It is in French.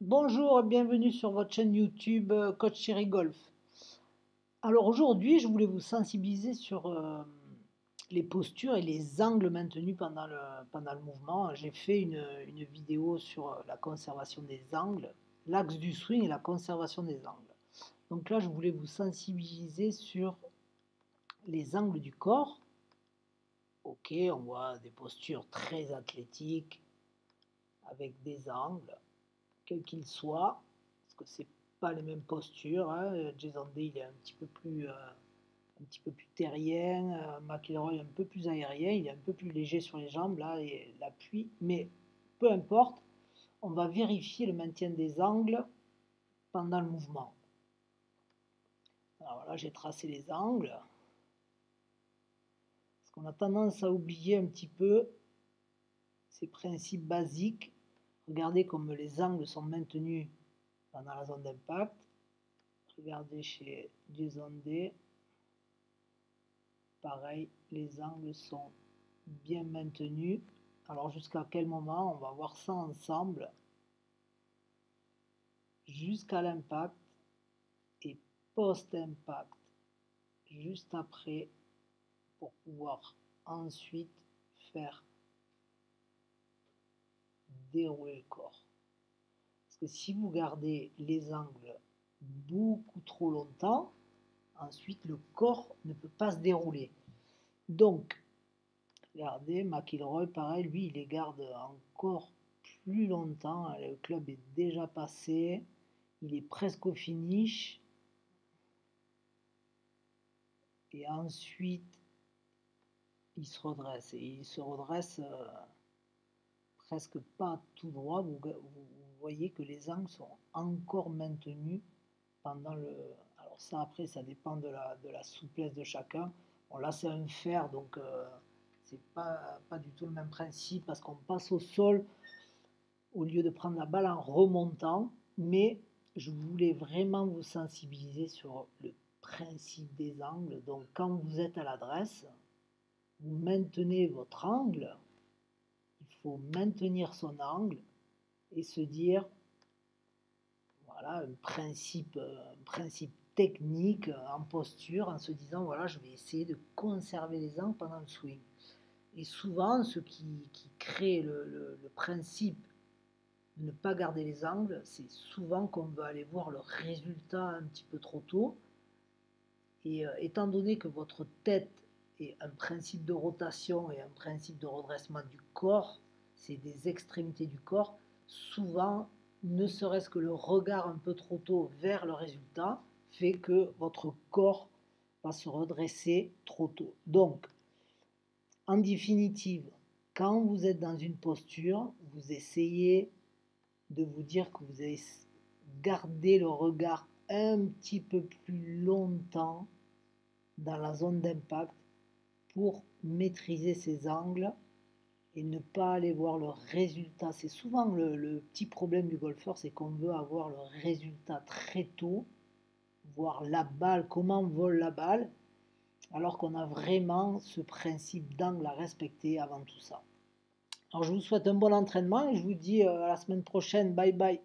Bonjour, et bienvenue sur votre chaîne YouTube euh, Coach Chéri Golf. Alors aujourd'hui, je voulais vous sensibiliser sur euh, les postures et les angles maintenus pendant le, pendant mouvement. J'ai fait une, vidéo sur euh, la conservation des angles, l'axe du swing et la conservation des angles. Donc là, je voulais vous sensibiliser sur les angles du corps Ok, on voit des postures très athlétiques avec des angles quel qu'il soit, parce que c'est pas les mêmes postures. Hein. Jason Day, il est un petit peu plus, euh, un terrien, euh, McIlroy un peu plus aérien, il est un peu plus léger sur les jambes, là, et l'appui. Mais peu importe, on va vérifier le maintien des angles pendant le mouvement. Alors là, j'ai tracé les angles. Qu'on a tendance à oublier un petit peu ces principes basiques Regardez comme les angles sont maintenus pendant la zone d'impact. Regardez chez Jason D. Pareil, les angles sont bien maintenus. Alors jusqu'à quel moment? On va voir ça ensemble. Jusqu'à l'impact et post-impact. Juste après pour pouvoir ensuite faire dérouler le corps. Parce que si vous gardez les angles beaucoup trop longtemps, ensuite le corps ne peut pas se dérouler. Donc, regardez, McIlroy, pareil, lui, il les garde encore plus longtemps. Le club est déjà passé, il est presque au finish. Et ensuite, il se redresse. Et il se redresse euh, presque pas tout droit, vous, voyez que les angles sont encore maintenus pendant le... Alors ça après ça dépend de la, de la souplesse de chacun. Bon là c'est un fer donc euh, c'est pas, pas du tout le même principe parce qu'on passe au sol au lieu de prendre la balle en remontant, mais je voulais vraiment vous sensibiliser sur le principe des angles. Donc quand vous êtes à l'adresse, vous maintenez votre angle faut maintenir son angle et se dire, voilà, un principe, technique en posture, en se disant, voilà, je vais essayer de conserver les angles pendant le swing. Et souvent, ce qui, crée le, principe de ne pas garder les angles, c'est souvent qu'on veut aller voir le résultat un petit peu trop tôt. Et euh, étant donné que votre tête est un principe de rotation et un principe de redressement du corps, c'est des extrémités du corps, souvent, ne serait-ce que le regard un peu trop tôt vers le résultat fait que votre corps va se redresser trop tôt. Donc, en définitive, quand vous êtes dans une posture, vous essayez de vous dire que vous avez gardé le regard un petit peu plus longtemps dans la zone d'impact pour maîtriser ces angles et ne pas aller voir le résultat. C'est souvent le, petit problème du golfeur, c'est qu'on veut avoir le résultat très tôt, voir la balle, comment vole la balle, alors qu'on a vraiment ce principe d'angle à respecter avant tout ça. Alors je vous souhaite un bon entraînement et je vous dis euh, à la semaine prochaine. Bye bye.